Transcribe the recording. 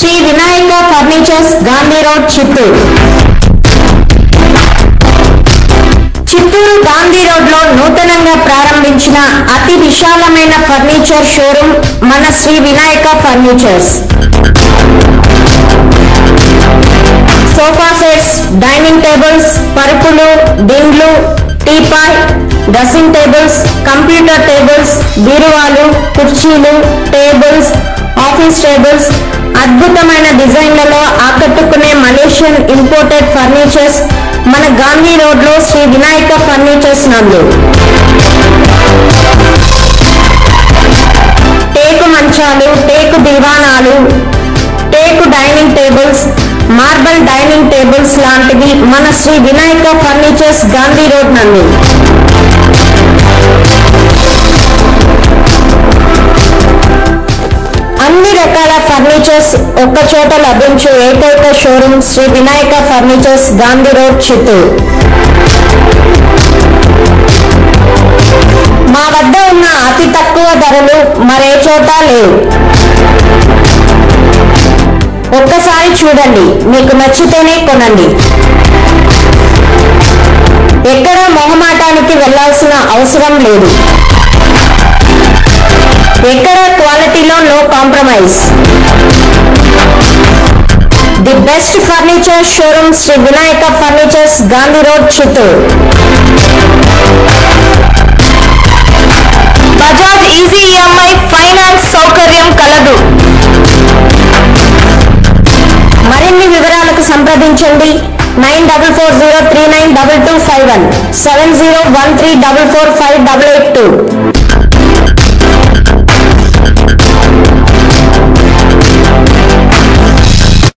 Shri Vinayaka furnitures Gandhi road Chittoor. Chittoor Gandhi రోడ్లో నూతనంగా ప్రారంభించిన అతి విశాలమైన ఫర్నిచర్ షోరూమ్ మన Shri Vinayaka furnitures. Sofa sets dining tables పరుపులు దిండ్లు teapoy dressing tables computer tables బీరువాలు కుర్చీలు టేబుల్స్ ఆఫీస్ టేబుల్స్ అద్భుతమైన డిజైన్లలో ఆకట్టుకునే మలేషియన్ ఇంపోర్టెడ్ ఫర్నిచర్స్ మన గాంధీ రోడ్లో శ్రీ వినాయక ఫర్నిచర్స్ నందు. టేకు మంచాలు టేకు దివానాలు teak dining tables marble dining tables లాంటివి మన శ్రీ వినాయక ఫర్నిచర్స్ గాంధీ రోడ్ నందు. అన్ని రకాల ఫర్నిచర్స్ ఒక్క చోట లభించే ఏకైక showroom Shri Vinayaka furnitures Gandhi road Chittoor. మా వద్ద ఉన్న అతి తక్కువ ధరలు మరే చోట లేవు. ఒక్కసారి చూడండి మీకు నచ్చితేనే కొనండి. ఎక్కడ మొహమాటానికి వెళ్ళాల్సిన అవసరం లేదు. ఎక్కడ క్వాలిటీలో no compromise. The best furniture showroom Shri Vinayaka furnitures Gandhi road Chittoor. Bajaj easy EMI finance సౌకర్యం కలదు. మరిన్ని వివరాలకు సంప్రదించండి nine double four zero three nine double two five one seven zero one three double four five double eight